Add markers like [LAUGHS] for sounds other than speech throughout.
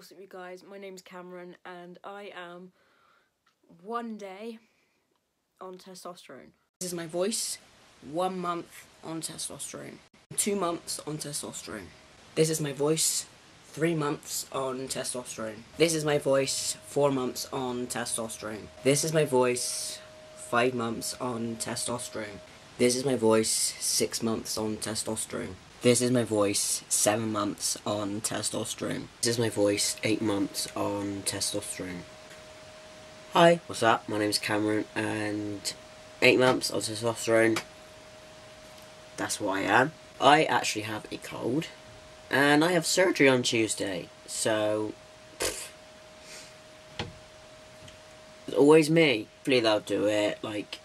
what's up you guys? My name's Cameron and I am one day on testosterone. This is my voice. One month on testosterone. Two months on testosterone. This is my voice. Three months on testosterone. This is my voice. Four months on testosterone. This is my voice. Five months on testosterone. This is my voice. Six months on testosterone. This is my voice, seven months on testosterone. This is my voice, eight months on testosterone. Hi, what's up? My name is Cameron and eight months on testosterone. That's what I am. I actually have a cold and I have surgery on Tuesday, so pff, it's always me. Hopefully they'll do it. Like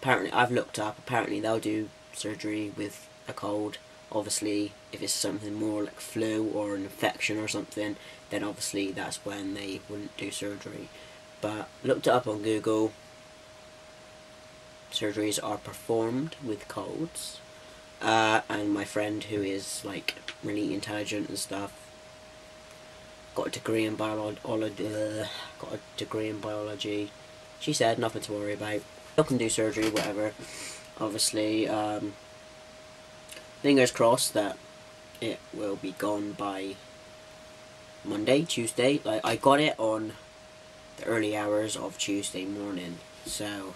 apparently I've looked up. Apparently they'll do surgery with a cold obviously if it's something more like flu or an infection or something then obviously that's when they wouldn't do surgery. But looked it up on google. Surgeries are performed with colds. Uh, and my friend who is like really intelligent and stuff got a degree in biology got a degree in biology. She said nothing to worry about. You can do surgery whatever. Obviously um, fingers crossed that it will be gone by Monday, Tuesday. Like I got it on the early hours of Tuesday morning, so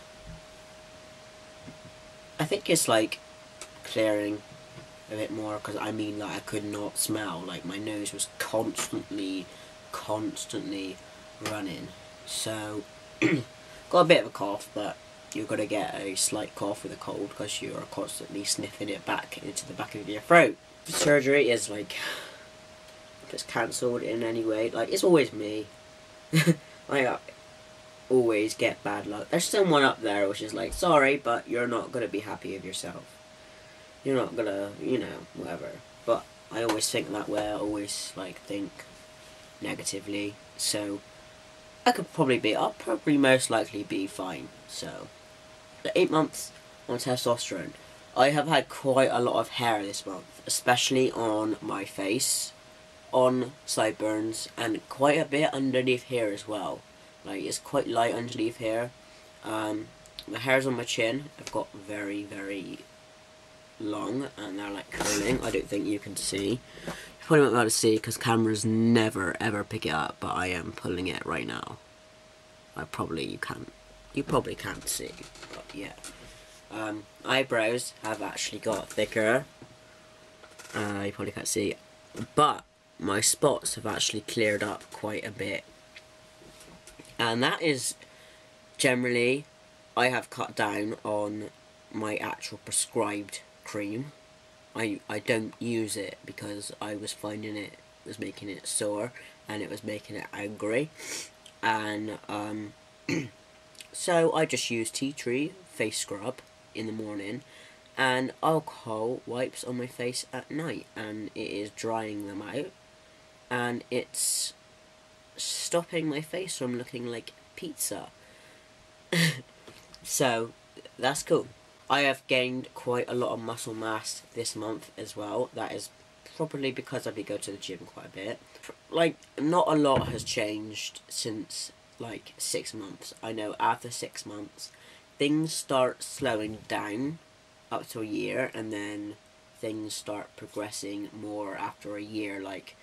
I think it's like clearing a bit more because I mean like I could not smell like my nose was constantly constantly running so [CLEARS THROAT] got a bit of a cough but you're going to get a slight cough with a cold because you are constantly sniffing it back into the back of your throat. Surgery is like, if it's cancelled in any way, like it's always me. [LAUGHS] I uh, always get bad luck. There's someone up there which is like, sorry, but you're not going to be happy with yourself. You're not going to, you know, whatever. But I always think that way, I always like think negatively, so I could probably be, I'll probably most likely be fine, so eight months on testosterone. I have had quite a lot of hair this month, especially on my face, on sideburns, and quite a bit underneath here as well. Like, it's quite light underneath here. Um, the hairs on my chin have got very, very long, and they're like curling. I don't think you can see. You probably won't be able to see because cameras never, ever pick it up, but I am pulling it right now. I probably, you can't you probably can't see, but yeah. Um, eyebrows have actually got thicker. Uh, you probably can't see, but my spots have actually cleared up quite a bit. And that is generally, I have cut down on my actual prescribed cream. I, I don't use it because I was finding it was making it sore and it was making it angry. And, um, [CLEARS THROAT] So I just use tea tree face scrub in the morning and alcohol wipes on my face at night and it is drying them out and it's stopping my face from looking like pizza. [LAUGHS] so that's cool. I have gained quite a lot of muscle mass this month as well. That is probably because I've been going to the gym quite a bit. Like, not a lot has changed since like six months. I know after six months, things start slowing down up to a year, and then things start progressing more after a year, like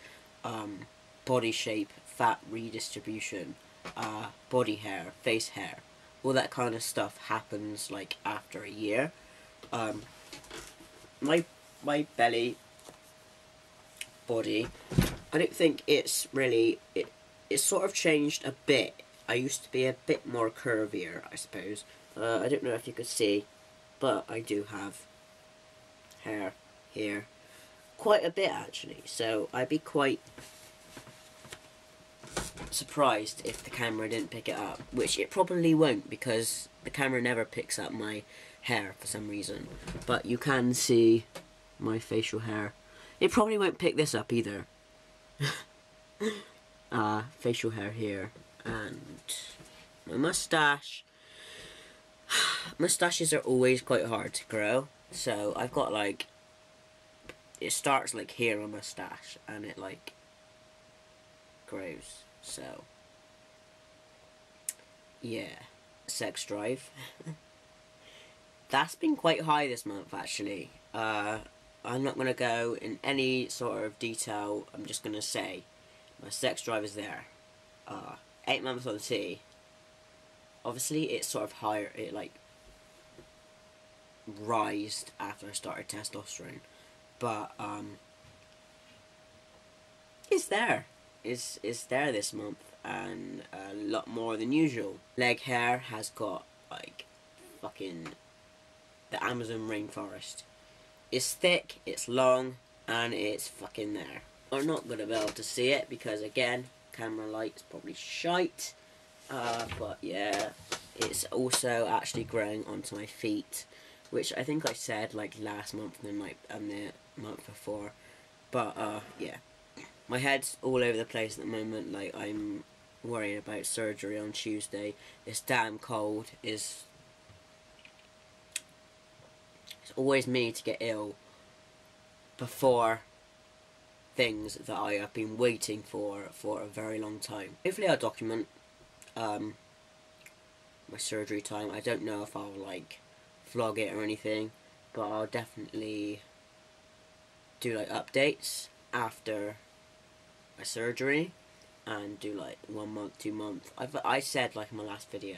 um, body shape, fat redistribution, uh, body hair, face hair, all that kind of stuff happens like after a year. Um, my my belly body, I don't think it's really it it's sort of changed a bit. I used to be a bit more curvier, I suppose. Uh, I don't know if you could see, but I do have hair here. Quite a bit, actually. So I'd be quite surprised if the camera didn't pick it up. Which it probably won't, because the camera never picks up my hair for some reason. But you can see my facial hair. It probably won't pick this up either. [LAUGHS] uh, facial hair here, and my mustache. [SIGHS] Mustaches are always quite hard to grow, so I've got like, it starts like here on my mustache, and it like grows. So, yeah, sex drive. [LAUGHS] That's been quite high this month, actually. Uh, I'm not to go in any sort of detail. I'm just to say my sex drive is there. Uh, eight months on T. Obviously, it's sort of higher. It like rised after I started testosterone, but um, it's there. It's it's there this month and a lot more than usual. Leg hair has got like fucking the Amazon rainforest. It's thick, it's long, and it's fucking there. I'm not gonna be able to see it because again, camera light's probably shite. Uh, but yeah, it's also actually growing onto my feet, which I think I said like last month and like and the month before. But uh, yeah, my head's all over the place at the moment. Like I'm worrying about surgery on Tuesday. It's damn cold. Is it's always me to get ill before things that I have been waiting for for a very long time. Hopefully I'll document um, my surgery time. I don't know if I'll like vlog it or anything, but I'll definitely do like updates after my surgery and do like one month, two month. I've I said like in my last video,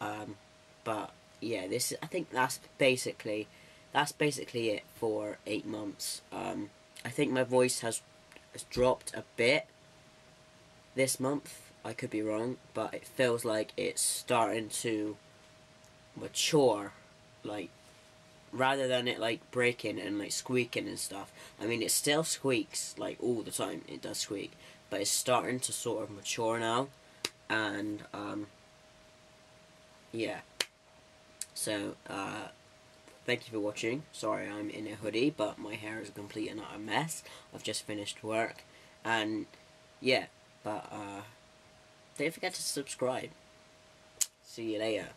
um, but yeah, this I think that's basically that's basically it for eight months. Um, I think my voice has, has dropped a bit this month. I could be wrong, but it feels like it's starting to mature, like rather than it like breaking and like squeaking and stuff. I mean, it still squeaks like all the time. It does squeak, but it's starting to sort of mature now, and um, yeah. So uh, Thank you for watching. Sorry I'm in a hoodie, but my hair is a complete and utter mess. I've just finished work. And, yeah, but, uh, don't forget to subscribe. See you later.